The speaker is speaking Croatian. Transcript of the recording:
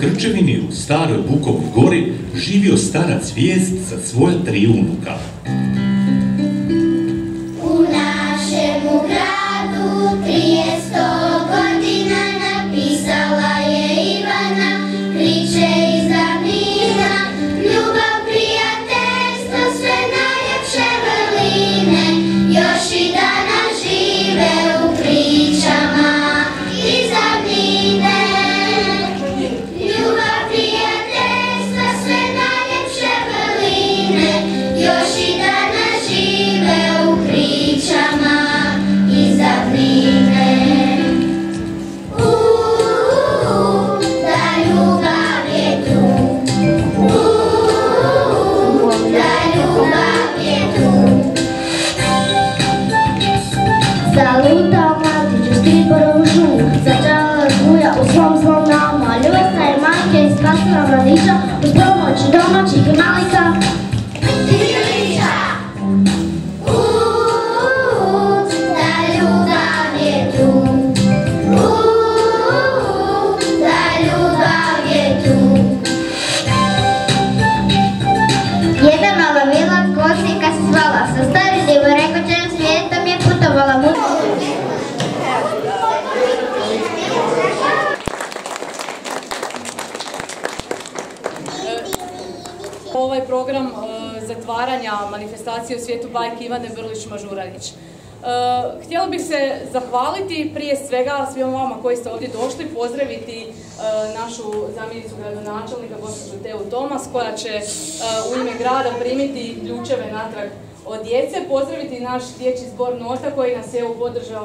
Krčevini u staroj Bukovoj gori živio starac vijest sa svoje tri unuka. U našemu gradu prije je majke spasila mladića uz pomoć domaćih malika. Ovaj program e, zatvaranja manifestacije u svijetu bajke Ivane Brlić-Mažuranić. E, htjela bih se zahvaliti prije svega svima vama koji ste ovdje došli, pozdraviti e, našu zamjenicu gradonačelnika, gospođu Teu Tomas, koja će u ime grada primiti ključeve natrag od djece, pozdraviti naš dječji zbor Nota koji nas je podržao